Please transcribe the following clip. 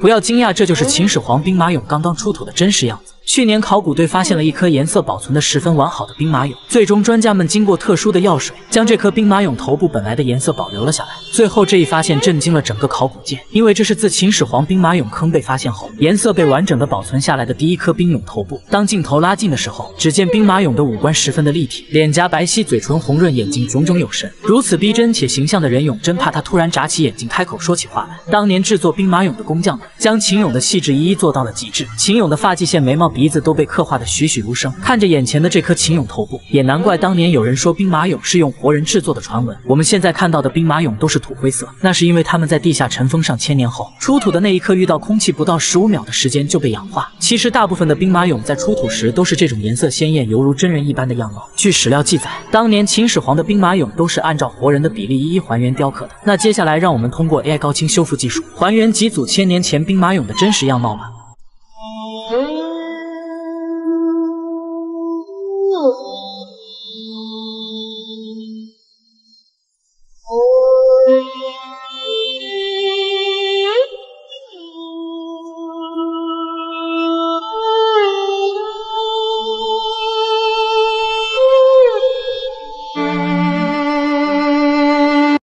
不要惊讶，这就是秦始皇兵马俑刚刚出土的真实样子。去年考古队发现了一颗颜色保存的十分完好的兵马俑，最终专家们经过特殊的药水，将这颗兵马俑头部本来的颜色保留了下来。最后这一发现震惊了整个考古界，因为这是自秦始皇兵马俑坑被发现后，颜色被完整的保存下来的第一颗兵俑头部。当镜头拉近的时候，只见兵马俑的五官十分的立体，脸颊白皙，嘴唇红润，眼睛炯炯有神，如此逼真且形象的人俑，真怕他突然眨起眼睛开口说起话来。当年制作兵马俑的工匠们，将秦俑的细致一一做到了极致，秦俑的发际线、眉毛、鼻子都被刻画。的栩栩如生，看着眼前的这颗秦俑头部，也难怪当年有人说兵马俑是用活人制作的传闻。我们现在看到的兵马俑都是土灰色，那是因为他们在地下尘封上千年后，出土的那一刻遇到空气不到十五秒的时间就被氧化。其实大部分的兵马俑在出土时都是这种颜色鲜艳，犹如真人一般的样貌。据史料记载，当年秦始皇的兵马俑都是按照活人的比例一一还原雕刻的。那接下来让我们通过 AI 高清修复技术，还原几组千年前兵马俑的真实样貌吧。